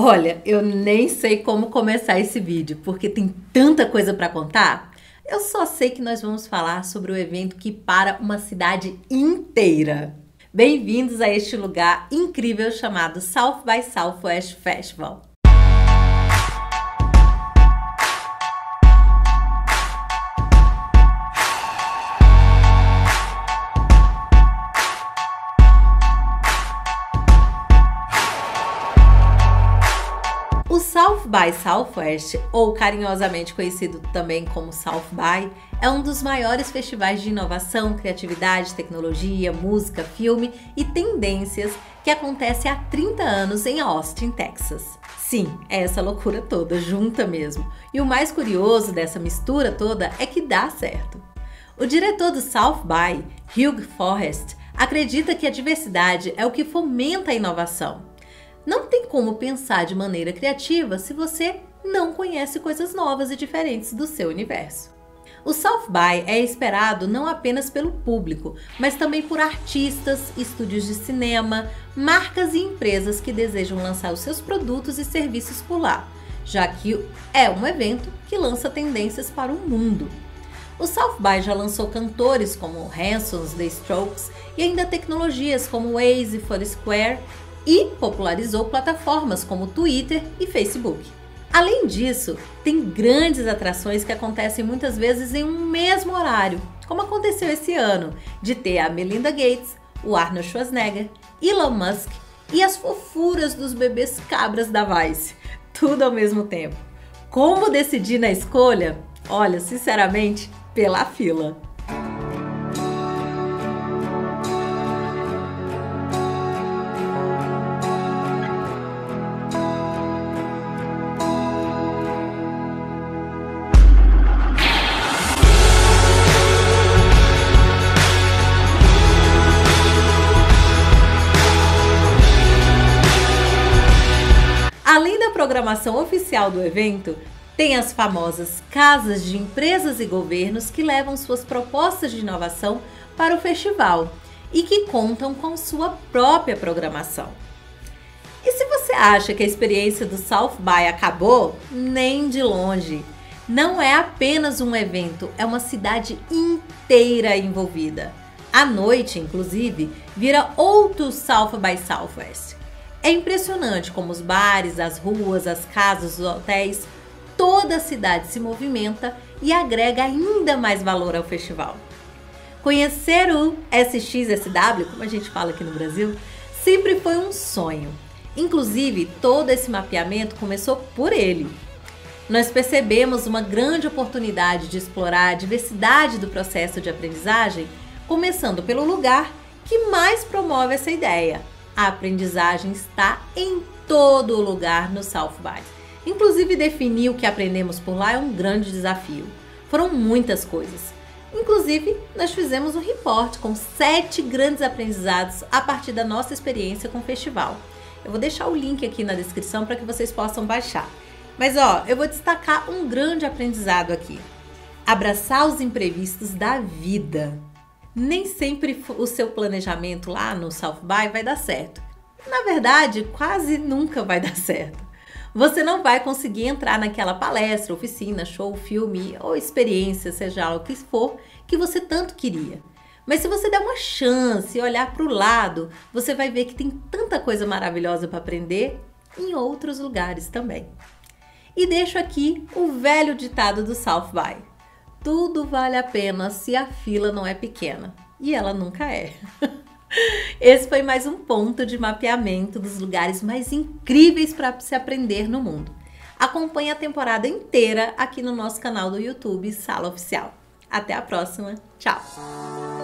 Olha, eu nem sei como começar esse vídeo, porque tem tanta coisa para contar. Eu só sei que nós vamos falar sobre o evento que para uma cidade inteira. Bem-vindos a este lugar incrível chamado South by Southwest Festival. By Southwest, ou carinhosamente conhecido também como South by, é um dos maiores festivais de inovação, criatividade, tecnologia, música, filme e tendências que acontece há 30 anos em Austin, Texas. Sim, é essa loucura toda, junta mesmo. E o mais curioso dessa mistura toda é que dá certo. O diretor do South by, Hugh Forrest, acredita que a diversidade é o que fomenta a inovação. Não tem como pensar de maneira criativa se você não conhece coisas novas e diferentes do seu universo. O South by é esperado não apenas pelo público, mas também por artistas, estúdios de cinema, marcas e empresas que desejam lançar os seus produtos e serviços por lá, já que é um evento que lança tendências para o mundo. O South by já lançou cantores como Hanson's, The Strokes e ainda tecnologias como Waze, Foursquare e popularizou plataformas como Twitter e Facebook. Além disso, tem grandes atrações que acontecem muitas vezes em um mesmo horário, como aconteceu esse ano, de ter a Melinda Gates, o Arnold Schwarzenegger, Elon Musk e as fofuras dos bebês cabras da Vice, tudo ao mesmo tempo. Como decidir na escolha? Olha, sinceramente, pela fila. Programação oficial do evento, tem as famosas casas de empresas e governos que levam suas propostas de inovação para o festival e que contam com sua própria programação. E se você acha que a experiência do South by acabou, nem de longe. Não é apenas um evento, é uma cidade inteira envolvida. À noite, inclusive, vira outro South by Southwest. É impressionante como os bares, as ruas, as casas, os hotéis, toda a cidade se movimenta e agrega ainda mais valor ao festival. Conhecer o SXSW, como a gente fala aqui no Brasil, sempre foi um sonho. Inclusive, todo esse mapeamento começou por ele. Nós percebemos uma grande oportunidade de explorar a diversidade do processo de aprendizagem, começando pelo lugar que mais promove essa ideia, a aprendizagem está em todo lugar no South by. Inclusive, definir o que aprendemos por lá é um grande desafio. Foram muitas coisas. Inclusive, nós fizemos um report com sete grandes aprendizados a partir da nossa experiência com o festival. Eu vou deixar o link aqui na descrição para que vocês possam baixar. Mas ó, eu vou destacar um grande aprendizado aqui. Abraçar os imprevistos da vida nem sempre o seu planejamento lá no South by vai dar certo. Na verdade, quase nunca vai dar certo. Você não vai conseguir entrar naquela palestra, oficina, show, filme ou experiência, seja lá o que for, que você tanto queria. Mas se você der uma chance e olhar para o lado, você vai ver que tem tanta coisa maravilhosa para aprender em outros lugares também. E deixo aqui o velho ditado do South by tudo vale a pena se a fila não é pequena. E ela nunca é. Esse foi mais um ponto de mapeamento dos lugares mais incríveis para se aprender no mundo. Acompanhe a temporada inteira aqui no nosso canal do YouTube Sala Oficial. Até a próxima. Tchau!